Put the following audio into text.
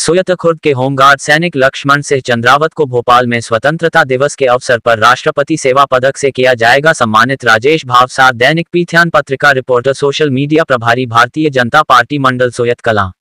सोयत खुर्द के होमगार्ड सैनिक लक्ष्मण सिंह चंद्रावत को भोपाल में स्वतंत्रता दिवस के अवसर पर राष्ट्रपति सेवा पदक से किया जाएगा सम्मानित राजेश भावसार, दैनिक पीथ्यान पत्रिका रिपोर्टर, सोशल मीडिया प्रभारी, भारतीय जनता पार्टी, मंडल सोयत कला